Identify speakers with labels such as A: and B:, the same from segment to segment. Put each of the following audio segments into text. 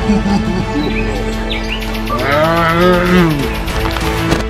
A: go. Let's go. Let's go.
B: Let's go. Let's go.
C: Okay.
D: Hey, you! Combine!
C: Okay.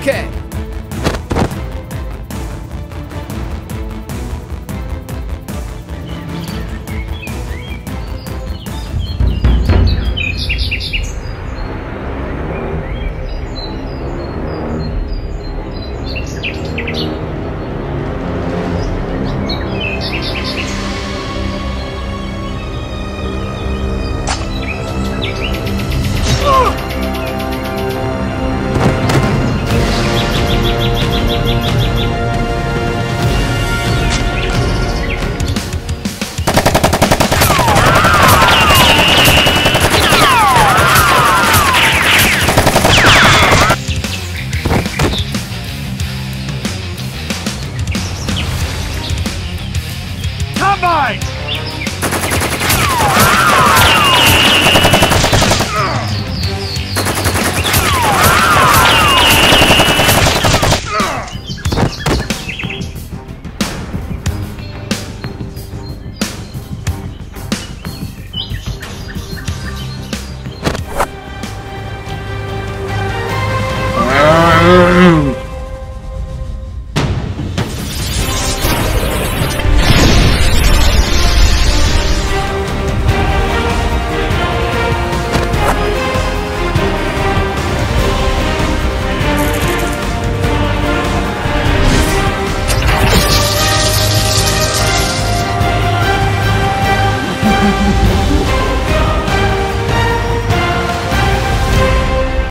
B: Okay.